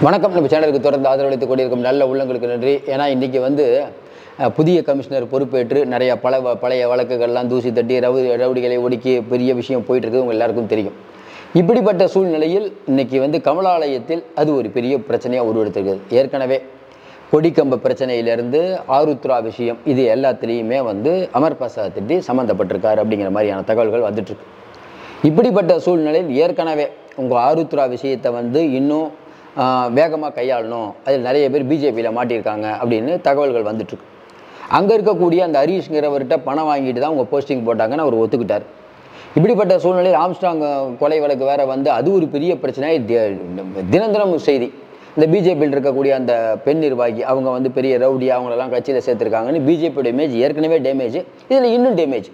வணக்கம். நம்ம சேனலுக்கு தொடர்ந்து ஆதரவளித்துக் கொண்டிருக்கும் நல்ல உள்ளங்களுக்கு நன்றி. ஏன்னா இன்றைக்கி வந்து புதிய கமிஷனர் பொறுப்பேற்று நிறைய பல வ- பழைய வழக்குகள்லாம் தூசி தட்டி ரவு ரவுடிகளை ஒடுக்கி பெரிய விஷயம் போயிட்டு இருக்குது எல்லாருக்கும் தெரியும். இப்படிப்பட்ட சூழ்நிலையில் இன்றைக்கி வந்து கமலாலயத்தில் அது ஒரு பெரிய பிரச்சனையாக உருவெடுத்திருக்குது. ஏற்கனவே கொடிக்கம்ப பிரச்சனையிலேருந்து ஆருத்ரா விஷயம் இது எல்லாத்துலேயுமே வந்து அமர் பிரசாத் திட்டி சம்மந்தப்பட்டிருக்காரு அப்படிங்கிற மாதிரியான தகவல்கள் வந்துட்டுருக்கு இப்படிப்பட்ட சூழ்நிலையில் ஏற்கனவே உங்கள் ஆருத்ரா விஷயத்தை வந்து இன்னும் வேகமாக கையாளணும். அதில் நிறைய பேர் பிஜேபியில் மாட்டியிருக்காங்க அப்படின்னு தகவல்கள் வந்துட்டுருக்கு. அங்கே இருக்கக்கூடிய அந்த ஹரீஷ்ங்கிறவர்கிட்ட பணம் வாங்கிட்டு தான் அவங்க போஸ்டிங் போட்டாங்கன்னு அவர் ஒத்துக்கிட்டார். இப்படிப்பட்ட சூழ்நிலையில் ஆம்ஸ்டாங் கொலை வழக்கு வேற வந்து அது ஒரு பெரிய பிரச்சனை. தி- தினம் தினம் செய்தி. இந்த பிஜேபியில் இருக்கக்கூடிய அந்த பெண் நிர்வாகி அவங்க வந்து பெரிய ரவுடி அவங்களெல்லாம் கட்சியில் சேர்த்துருக்காங்கன்னு பிஜேபியோட இமேஜ் ஏற்கனவே டேமேஜ் இதில் இன்னும் டேமேஜ்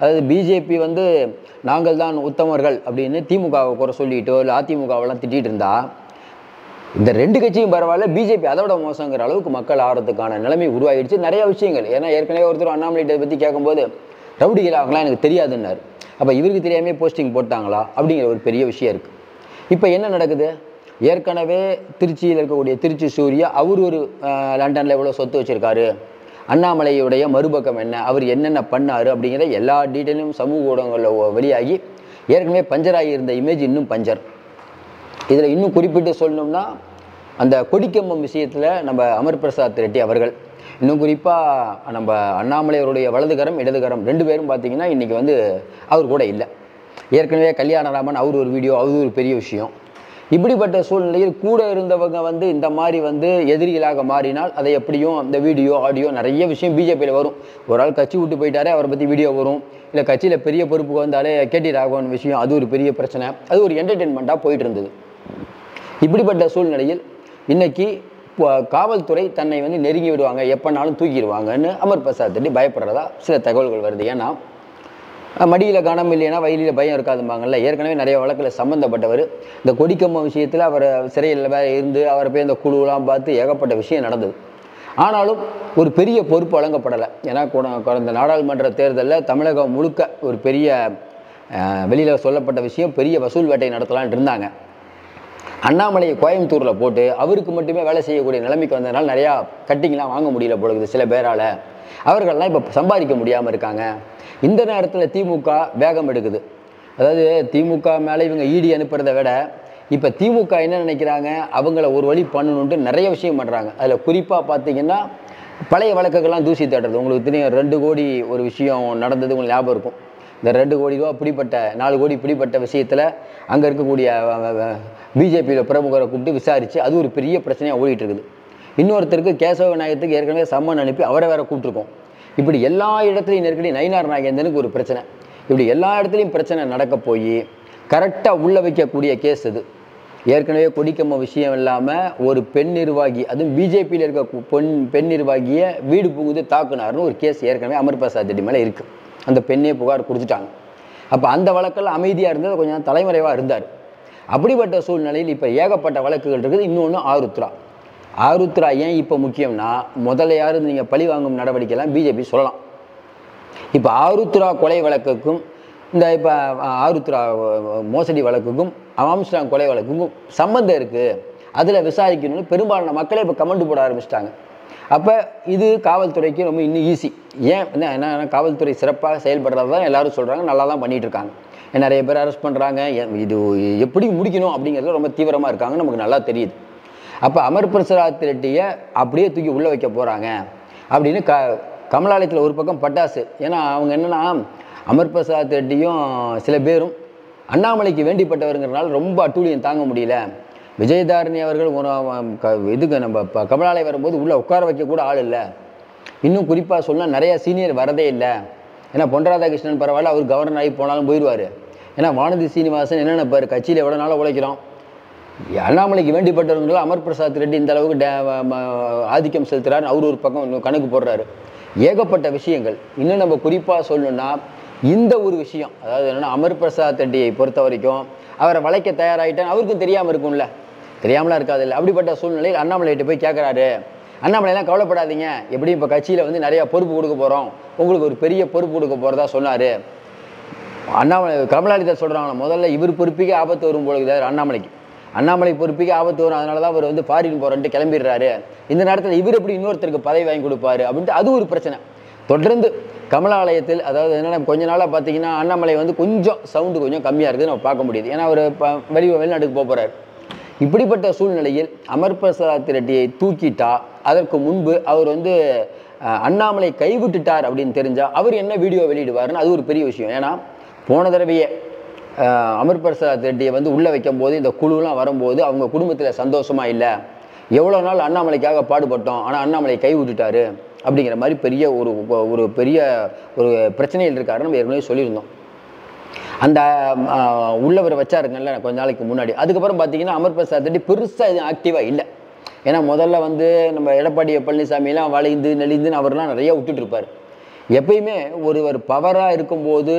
அதாவது பிஜேபி வந்து நாங்கள் தான் உத்தமர்கள் அப்படின்னு திமுகவை குறை சொல்லிட்டோ இல்லை அதிமுகவெல்லாம் திட்டிகிட்டு இருந்தால் இந்த ரெண்டு கட்சியும் பரவாயில்ல பிஜேபி அதோட மோசங்கிற அளவுக்கு மக்கள் ஆடுறதுக்கான நிலைமை உருவாகிடுச்சு. நிறைய விஷயங்கள். ஏன்னா ஏற்கனவே ஒருத்தர் அண்ணாமலைகிட்ட பற்றி கேட்கும்போது ரவுடிகள் அவங்களாம் எனக்கு தெரியாதுன்னாரு. அப்போ இவருக்கு தெரியாமே போஸ்டிங் போட்டாங்களா? அப்படிங்கிற ஒரு பெரிய விஷயம் இருக்குது இப்போ என்ன நடக்குது? ஏற்கனவே திருச்சியில் இருக்கக்கூடிய திருச்சி சூர்யா அவர் ஒரு லண்டனில் எவ்வளோ சொத்து வச்சுருக்காரு? அண்ணாமலையுடைய மறுபக்கம் என்ன? அவர் என்னென்ன பண்ணார்? அப்படிங்கிற எல்லா டீட்டெயிலும் சமூக ஊடகங்களில் வெளியாகி ஏற்கனவே பஞ்சராகி இருந்த இமேஜ் இன்னும் பஞ்சர். இதில் இன்னும் குறிப்பிட்டு சொல்லணும்னா அந்த கொடிக்கம்பம் விஷயத்தில் நம்ம அமர் பிரசாத் ரெட்டி அவர்கள் இன்னும் குறிப்பாக நம்ம அண்ணாமலை அவருடைய வலதுகரம் இடதுகரம் ரெண்டு பேரும் பார்த்தீங்கன்னா இன்றைக்கி வந்து அவர் கூட இல்லை. ஏற்கனவே கல்யாணராமன் அவர் ஒரு வீடியோ அது ஒரு பெரிய விஷயம். இப்படிப்பட்ட சூழ்நிலையில் கூட இருந்தவங்க வந்து இந்த மாதிரி வந்து எதிரிகளாக மாறினால் அதை எப்படியும் அந்த வீடியோ ஆடியோ நிறைய விஷயம் பிஜேபியில் வரும். ஒரு ஆள் கட்சி விட்டு போயிட்டாரே அவரை பற்றி வீடியோ வரும். இல்லை கட்சியில் பெரிய பொறுப்புக்கு வந்தாலே கேட்டி ராகவன் விஷயம் அது ஒரு பெரிய பிரச்சனை. அது ஒரு என்டர்டெயின்மெண்ட்டாக போயிட்டு இருந்தது. இப்படிப்பட்ட சூழ்நிலையில் இன்னைக்கு காவல்துறை தன்னை வந்து நெருங்கி விடுவாங்க. எப்போனாலும் தூக்கிடுவாங்கன்னு அமர் பிரசாத் ரெட்டி பயப்படுறதா சில தகவல்கள் வருது. ஏன்னா மடியில் கனம் இல்லைன்னா வயலில் பயம் இருக்காதும்பாங்கல்ல. ஏற்கனவே நிறைய வழக்கில் சம்மந்தப்பட்டவர் இந்த கொடிக்கம்ப விஷயத்தில் அவர் சிறையில் வேற இருந்து அவரை போய் இந்த குழுலாம் பார்த்து ஏகப்பட்ட விஷயம் நடந்தது. ஆனாலும் ஒரு பெரிய பொறுப்பு வழங்கப்படலை. ஏன்னா கடந்த நாடாளுமன்ற தேர்தலில் தமிழகம் முழுக்க ஒரு பெரிய வெளியில் சொல்லப்பட்ட விஷயம் பெரிய வசூல் வேட்டை நடத்தலான் இருந்தாங்க. அண்ணாமலையை கோயம்புத்தூரில் போட்டு அவருக்கு மட்டுமே வேலை செய்யக்கூடிய நிலைமைக்கு வந்ததுனால நிறையா கட்டிங்லாம் வாங்க முடியல பொழுது சில பேரால். அவர்கள்லாம் இப்போ சம்பாதிக்க முடியாமல் இருக்காங்க. இந்த நேரத்தில் திமுக வேகம் எடுக்குது. அதாவது திமுக மேலே இவங்க ஈடி அனுப்புறதை விட இப்போ திமுக என்ன நினைக்கிறாங்க? அவங்கள ஒரு வழி பண்ணணுன்ட்டு நிறைய விஷயம் பண்ணுறாங்க அதில் குறிப்பாக பார்த்தீங்கன்னா பழைய வழக்குகள்லாம் தூசி தட்டுறது உங்களுக்கு தெரியும் ரெண்டு கோடி ஒரு விஷயம் நடந்தது உங்களுக்கு ஞாபகம் இருக்கும். இந்த ரெண்டு கோடி ரூபா பிடிப்பட்ட நாலு கோடி பிடிப்பட்ட விஷயத்தில் அங்கே இருக்கக்கூடிய பிஜேபியில் பிரமுகரை கூப்பிட்டு விசாரித்து அது ஒரு பெரிய பிரச்சனையாக ஓடிட்டு இருக்குது. இன்னொருத்தருக்கு கேசவ விநாயகத்துக்கு ஏற்கனவே சம்மன் அனுப்பி அவரை வேற கூப்பிட்ருக்கோம் இப்படி எல்லா இடத்துலையும் நெருக்கடி நயினார் நாகேந்தனுக்கு ஒரு பிரச்சனை. இப்படி எல்லா இடத்துலையும் பிரச்சனை நடக்க போய் கரெக்டாக உள்ள வைக்கக்கூடிய கேஸ் இது. ஏற்கனவே கொடிக்கம்ம விஷயம் இல்லாமல் ஒரு பெண் நிர்வாகி அதுவும் பிஜேபியில் இருக்க பெண் பெண் நிர்வாகியை வீடு புகுந்து தாக்குனாருன்னு ஒரு கேஸ் ஏற்கனவே அமர் பிரசாத் ரெட்டி மேலே இருக்குது அந்த பெண்ணே புகார் கொடுத்துட்டாங்க. அப்போ அந்த வழக்கில் அமைதியாக இருந்தது கொஞ்சம் தலைமறைவாக இருந்தார். அப்படிப்பட்ட சூழ்நிலையில் இப்போ ஏகப்பட்ட வழக்குகள் இருக்குது. இன்னொன்று ஆருத்ரா. ஆருத்ரா ஏன் இப்போ முக்கியம்னா முதல்ல யாரும் நீங்கள் பழி வாங்கும் நடவடிக்கைலாம் பிஜேபி சொல்லலாம். இப்போ ஆருத்ரா கொலை வழக்குக்கும் இந்த இப்போ ஆருத்ரா மோசடி வழக்குக்கும் ஆம்ஸ்டாங் கொலை வழக்குக்கும் சம்மந்தம் இருக்குது அதில் விசாரிக்கணும்னு பெரும்பாலான மக்களே இப்போ கமெண்ட் போட ஆரம்பிச்சிட்டாங்க. அப்போ இது காவல்துறைக்கு ரொம்ப இன்னும் ஈஸி ஏன் என்ன என்ன காவல்துறை சிறப்பாக செயல்படுறது தான் எல்லோரும் சொல்கிறாங்க நல்லா தான் பண்ணிகிட்ருக்காங்க நிறைய பேர் அரெஸ்ட் பண்ணுறாங்க இது எப்படி முடிக்கணும் அப்படிங்கிறது ரொம்ப தீவிரமாக இருக்காங்க நமக்கு நல்லா தெரியுது. அப்போ அமர் பிரசாத் ரெட்டியை அப்படியே தூக்கி உள்ளே வைக்க போகிறாங்க அப்படின்னு க கமலாலயத்தில் ஒரு பக்கம் பட்டாசு. ஏன்னா அவங்க என்னென்னா அமர் பிரசாத் ரெட்டியும் சில பேரும் அண்ணாமலைக்கு வேண்டிப்பட்டவருங்கிறனால ரொம்ப அட்டூழியம் தாங்க முடியல. விஜயதாரணி அவர்கள் ஒரு இதுக்கு நம்ம ப- கமலாலயம் வரும்போது உள்ளே உட்கார வைக்க கூட ஆள் இல்லை. இன்னும் குறிப்பாக சொன்னால் நிறையா சீனியர் வரதே இல்லை. ஏன்னா பொன் ராதாகிருஷ்ணன் பரவாயில்ல அவர் கவர்னர் ஆகி போனாலும் போயிடுவார் ஏன்னா வானதி சீனிவாசன் என்னென்ன பார் கட்சியில் எவ்வளோ நாளாக உழைக்கிறோம். அண்ணாமலைக்கு வேண்டிப்பட்டவங்களும் அமர் பிரசாத் ரெட்டி இந்த அளவுக்கு டே- ஆதிக்கம் செலுத்துறாரு அவர் ஒரு பக்கம் இன்னும் கணக்கு போடுறாரு. ஏகப்பட்ட விஷயங்கள். இன்னும் நம்ம குறிப்பாக சொல்லணும்னா இந்த ஒரு விஷயம். அதாவது என்னென்னா அமர் பிரசாத் ரெட்டியை பொறுத்த வரைக்கும் அவரை வளைக்க தயாராகிட்டேன் அவருக்கும் தெரியாமல் இருக்கும்ல. தெரியாமலாம் இருக்காது இல்லை அப்படிப்பட்ட சூழ்நிலையில் அண்ணாமலைகிட்ட போய் கேட்குறாரு அண்ணாமலையெல்லாம் கவலைப்படாதீங்க. எப்படி இப்போ கட்சியில் வந்து நிறையா பொறுப்பு கொடுக்க போகிறோம் உங்களுக்கு ஒரு பெரிய பொறுப்பு கொடுக்க போகிறதா சொன்னார். அண்ணாமலை கமலாளிதர் சொல்கிறாங்க முதல்ல இவர் பொறுப்பிக்கே ஆபத்து வரும் பொழுது அண்ணாமலைக்கு. அண்ணாமலை பொறுப்பிக்கே ஆபத்து வரும் அதனால தான் அவர் வந்து ஃபாரின் போகிறன்ட்டு கிளம்பிடுறாரு. இந்த நேரத்தில் இவர் எப்படி இன்னொருத்தருக்கு பதவி வாங்கி கொடுப்பாரு அப்படின்ட்டு அது ஒரு பிரச்சனை. தொடர்ந்து கமலாலயத்தில் அதாவது என்னென்ன கொஞ்ச நாளாக பார்த்தீங்கன்னா அண்ணாமலை வந்து கொஞ்சம் சவுண்டு கொஞ்சம் கம்மியாக இருக்குது நம்ம பார்க்க முடியுது. ஏன்னா அவர் வெளி வெளிநாட்டுக்கு போக போகிறார் இப்படிப்பட்ட சூழ்நிலையில் அமர் பிரசாத் ரெட்டியை தூக்கிட்டா அதற்கு முன்பு அவர் வந்து அண்ணாமலை கைவிட்டுட்டார் அப்படின்னு தெரிஞ்சால் அவர் என்ன வீடியோ வெளியிடுவாருன்னு அது ஒரு பெரிய விஷயம். ஏன்னா போன தடவையே அமர் பிரசாத் ரெட்டியை வந்து உள்ளே வைக்கும் போது இந்த குழுலாம் வரும்போது அவங்க குடும்பத்தில் சந்தோஷமா இல்லை. எவ்வளோ நாள் அண்ணாமலைக்காக பாடுபட்டோம் ஆனால் அண்ணாமலை கை விட்டுட்டாரு அப்படிங்கிற மாதிரி பெரிய ஒரு ஒரு பெரிய ஒரு பிரச்சனையில் இருக்காருன்னு நம்ம ஏற்கனவே சொல்லியிருந்தோம். அந்த உள்ளவரை வச்சாருங்கல்ல கொஞ்ச நாளைக்கு முன்னாடி. அதுக்கப்புறம் பார்த்தீங்கன்னா அமர் பிரசாத் ரெட்டி பெருசாக எதுவும் ஆக்டிவாக இல்லை. ஏன்னா முதல்ல வந்து நம்ம எடப்பாடி பழனிசாமிலாம் வளைந்து நெளிந்துன்னு அவர்லாம் நிறைய விட்டுட்டுருப்பார் எப்பயுமே ஒருவர் பவராக இருக்கும்போது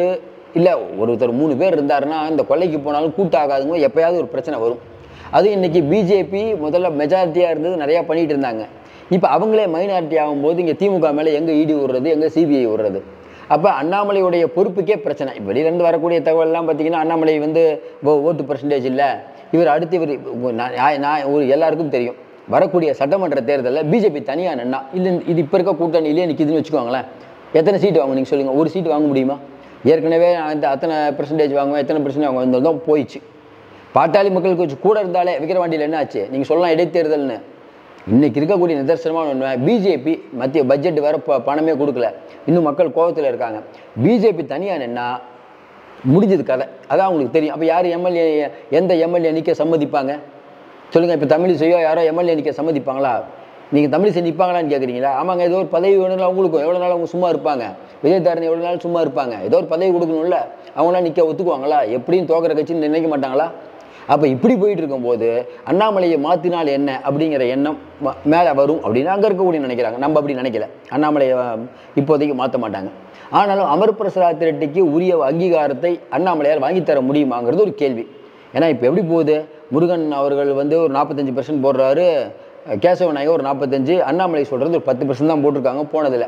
இல்லை ஒருத்தர் மூணு பேர் இருந்தாருன்னா இந்த கொலைக்கு போனாலும் கூட்டாகாதுங்க எப்போயாவது ஒரு பிரச்சனை வரும். அது இன்றைக்கி பிஜேபி முதல்ல மெஜாரிட்டியாக இருந்தது நிறையா பண்ணிகிட்டு இருந்தாங்க. இப்போ அவங்களே மைனாரிட்டி ஆகும்போது இங்கே திமுக மேலே எங்கே இடி விடுறது எங்கே சிபிஐ விடுறது? அப்போ அண்ணாமலையுடைய பொறுப்புக்கே பிரச்சனை. வெளியிலேருந்து வரக்கூடிய தகவல்லாம் பார்த்தீங்கன்னா அண்ணாமலை வந்து ஓட்டு பர்சன்டேஜ் இல்லை. இவர் அடுத்து இவர் நான் நான்- ஒரு எல்லாருக்கும் தெரியும். வரக்கூடிய சட்டமன்ற தேர்தலில் பிஜேபி தனியாக நின்னா இல்லை இது இப்போ இருக்க கூட்டணியிலே நிற்கிதுன்னு வச்சுக்கோங்களேன். எத்தனை சீட்டு வாங்க நீங்கள் சொல்லுங்கள் ஒரு சீட்டு வாங்க முடியுமா? ஏற்கனவே அந்த அத்தனை பர்சன்டேஜ் வாங்குவேன் எத்தனை பர்சன்டேஜ் வாங்குவோம் இந்த போயிடுச்சு. பாட்டாளி மக்களுக்கு கொஞ்சம் கூட இருந்தாலே விக்கிரவாண்டியில் என்ன ஆச்சு நீங்கள் சொல்லலாம் இடைத்தேர்தல்னு. இன்னைக்கு இருக்கக்கூடிய நிதர்சனமான ஒன்று. பிஜேபி மத்திய பட்ஜெட் வேறு ப- பணமே கொடுக்கல. இன்னும் மக்கள் கோபத்தில் இருக்காங்க. பிஜேபி தனியாக நின்னா முடிஞ்சது கதை. அதான் அவங்களுக்கு தெரியும். அப்போ யார் எம்எல்ஏ எந்த எம்எல்ஏ நிற்க சம்மதிப்பாங்க? சொல்லுங்கள் இப்போ தமிழிசையோ யாரோ எம்எல்ஏ நிற்க சம்மதிப்பாங்களா? நீங்கள் தமிழிசை நிற்பாங்களான்னு கேட்குறீங்களா ஆமாங்க ஏதோ ஒரு பதவி வேணும்ல அவங்களுக்கும் எவ்வளோ நாள் அவங்க சும்மா இருப்பாங்க? விஜயதாரணி எவ்வளோ நாள் சும்மா இருப்பாங்க? ஏதோ ஒரு பதவி கொடுக்கணும்ல. அவங்களாம் நிற்க ஒத்துக்குவாங்களா? எப்படியும் தோக்கிற கட்சின்னு நினைக்க மாட்டாங்களா? அப்போ இப்படி போயிட்டு இருக்கும்போது அண்ணாமலையை மாற்றினால் என்ன அப்படிங்கிற எண்ணம் மேலே வரும் அப்படின்னு அங்கே இருக்கக்கூடிய நினைக்கிறாங்க. நம்ம அப்படி நினைக்கல. அண்ணாமலையை இப்போதைக்கு மாற்ற மாட்டாங்க. ஆனாலும் அமர் பிரசாத் ரெட்டிக்கு உரிய அங்கீகாரத்தை அண்ணாமலையால் வாங்கித் தர முடியுமாங்கிறது ஒரு கேள்வி. ஏன்னா இப்போ எப்படி போகுது? முருகன் அவர்கள் வந்து ஒரு நாற்பத்தஞ்சு பர்சன்ட் போடுறாரு. கேசவ நாயகர் ஒரு நாற்பத்தஞ்சு அண்ணாமலை சொல்கிறது ஒரு பத்து பர்சன்ட் தான் போட்டிருக்காங்க போனதில்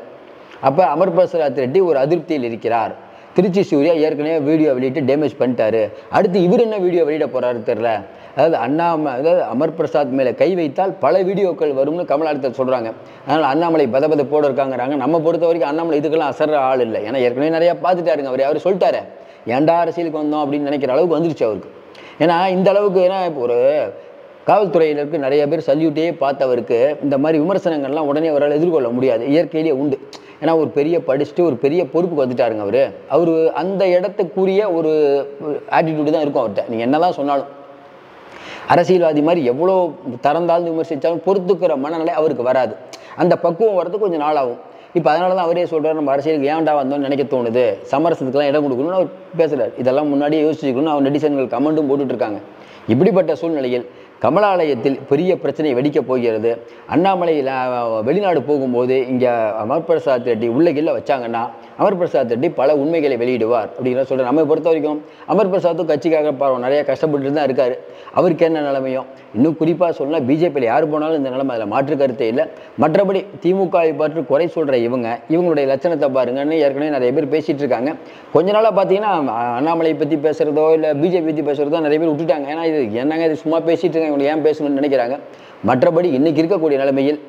அப்போ அமர் பிரசாத் ரெட்டி ஒரு அதிருப்தியில் இருக்கிறார். திருச்சி சூர்யா ஏற்கனவே வீடியோ வெளியிட்டு டேமேஜ் பண்ணிட்டாரு. அடுத்து இவர் என்ன வீடியோ வெளியிட போறாரு தெரில அதாவது அண்ணாம அதாவது அமர் பிரசாத் மேலே கை வைத்தால் பல வீடியோக்கள் வரும்னு கமலாலயத்தில் சொல்கிறாங்க அதனால் அண்ணாமலை பத போட இருக்காங்கிறாங்க. நம்ம பொறுத்த வரைக்கும் அண்ணாமலை இதுக்கெல்லாம் அசர்ற ஆள் இல்லை. ஏன்னா ஏற்கனவே நிறையா பார்த்துட்டாருங்க அவர். அவர் சொல்லிட்டாரு. ஏன்டா அரசியலுக்கு வந்தோம் அப்படின்னு நினைக்கிற அளவுக்கு வந்துருச்சு அவருக்கு. ஏன்னா இந்த அளவுக்கு ஏன்னா இப்போ ஒரு காவல்துறையினருக்கு நிறைய பேர் சல்யூட்டே பார்த்தவருக்கு இந்த மாதிரி விமர்சனங்கள்லாம் உடனே அவரால் எதிர்கொள்ள முடியாது. இயற்கையிலேயே உண்டு. ஏன்னா ஒரு பெரிய படிச்சுட்டு ஒரு பெரிய பொறுப்புக்கு வந்துட்டாருங்க அவர். அவர் அந்த இடத்துக்குரிய ஒரு ஆட்டிடியூடு தான் இருக்கும் அவர்கிட்ட நீங்கள் என்னதான் சொன்னாலும். அரசியல்வாதி மாதிரி எவ்வளோ தரந்தாழ்ந்து விமர்சித்தாலும் பொறுத்துக்கிற மனநிலை அவருக்கு வராது. அந்த பக்குவம் வரது கொஞ்சம் நாளாகும். இப்போ அதனால தான் அவரே சொல்கிறார் நம்ம அரசியலுக்கு ஏன்டா வந்தோம்னு நினைக்க தோணுது? சமரசத்துக்குலாம் இடம் கொடுக்கணும்னு அவர் பேசுகிறார் இதெல்லாம் முன்னாடியே யோசிச்சுக்கணும்னு அவர் நெடிசன்கள் கமெண்ட்டும் போட்டுட்ருக்காங்க இப்படிப்பட்ட சூழ்நிலையில் கமலாலயத்தில் பெரிய பிரச்சனை வெடிக்கப் போகிறது. அண்ணாமலையில் வெளிநாடு போகும்போது இங்கே அமர் பிரசாத் ரெட்டி உள்ளகில்ல வச்சாங்கன்னா அமர் பிரசாத் ரெட்டி பல உண்மைகளை வெளியிடுவார் அப்படிங்கிற சொல்கிறேன் நம்ம பொறுத்த வரைக்கும் அமர் பிரசாத்தும் கட்சிக்காக பாருவோம் நிறைய கஷ்டப்பட்டு தான் இருக்கார். அவருக்கு என்ன நிலைமையும் இன்னும் குறிப்பாக சொன்னால் பிஜேபியில் யார் போனாலும் இந்த நிலைமை அதில் மாற்று கருத்தே இல்லை. மற்றபடி திமுகவை பற்றி குறை சொல்கிற இவங்க இவங்களுடைய லட்சணத்தை பாருங்கன்னு ஏற்கனவே நிறைய பேர் பேசிகிட்டு இருக்காங்க. கொஞ்ச நாளாக பார்த்தீங்கன்னா அண்ணாமலை பற்றி பேசுகிறதோ இல்லை பிஜேபி பற்றி பேசுகிறதோ நிறைய பேர் விட்டுட்டாங்க. ஏன்னா இது என்னங்க இது சும்மா பேசிகிட்டு இருக்காங்க. இவங்க ஏன் பேசணும்னு நினைக்கிறாங்க? மற்றபடி இன்னைக்கு இருக்கக்கூடிய நிலைமையில்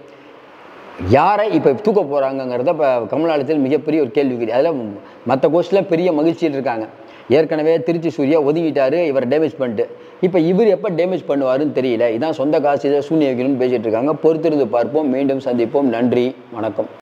யாரை இப்போ தூக்க போகிறாங்கங்கிறத இப்போ கமலாலயத்தில் மிகப்பெரிய ஒரு கேள்விக்குறி அதில் மற்ற கோஷ்டில் பெரிய மகிழ்ச்சியில் இருக்காங்க. ஏற்கனவே திருச்சி சூர்யா ஒதுங்கிட்டார் இவர் டேமேஜ் பண்ணிட்டு. இப்போ இவர் எப்போ டேமேஜ் பண்ணுவாருன்னு தெரியல. இதான் சொந்த காசு இதை சூன்ய வைக்கணும்னு பேசிகிட்டு இருக்காங்க. பொறுத்திருந்து பார்ப்போம். மீண்டும் சந்திப்போம். நன்றி. வணக்கம்.